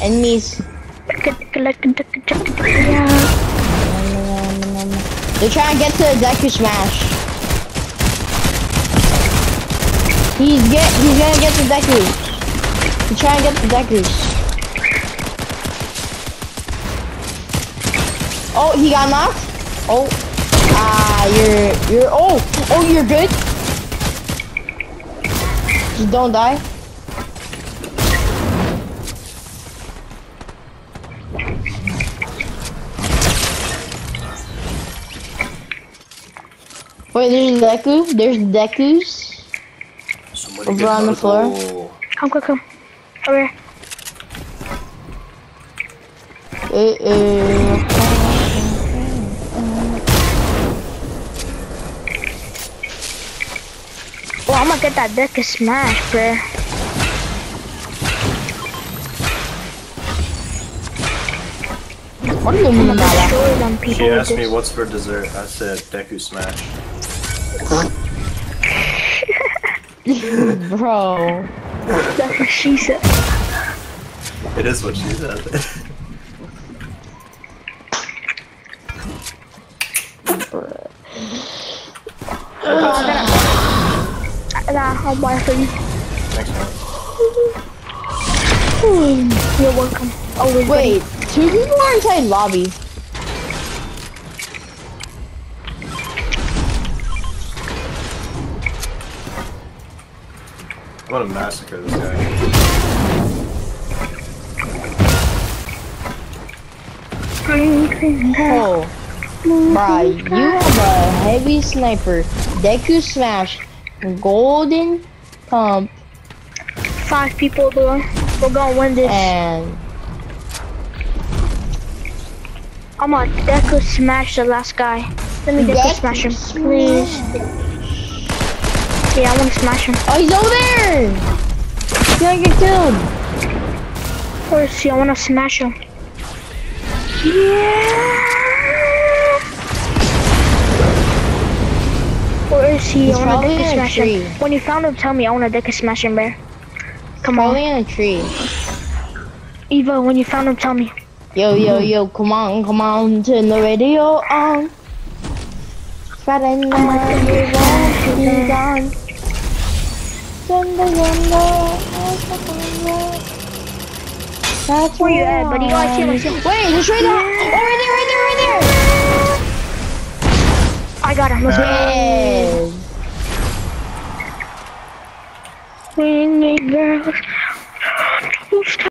Enemies. Yeah. They're trying to get to the Deku Smash. He's get he's gonna get the Deku. He's trying to get the Dekus. Oh, he got knocked. Oh, ah, you're you're oh oh you're good. Just don't die. Wait, there's Deku. There's Dekus. Somebody Over on the floor. medical. Come, come, come. Over here. Uh, uh, Oh, I'm gonna get that Deku Smash, what do you mean by that? destroy them people She asked me what's for dessert. I said Deku Smash. Bro. That's what she said. It is what she said. Nah, I'll buy for you. Thanks, man. You're welcome. Always. Wait, two people are inside lobby. I'm gonna massacre this guy. Green, green, Oh. Bruh, you have a heavy sniper, Deku Smash, Golden Pump, Five people doing. We're gonna win this. and I'm gonna Deku smash the last guy. Let me Deku Deku smash him, please. Yeah, I wanna smash him. oh, he's over there. He's gonna get killed. Where is he? I wanna smash him. Yeah. Where is he? He's I wanna probably Deku a smash tree. him. When you found him, tell me. I wanna Deku smash him, bear. Come Probably on, in a tree. Eva. When you found him, tell me. Yo, yo, mm-hmm. yo, come on, come on, turn the radio on. Friday night, we want to be gone. Sunday, Sunday, That's Where you at, buddy? Oh, I see him, I see him. Wait, there's right there. Oh, right there, right there, right there. I got him. Let's go. Yes. We need girls.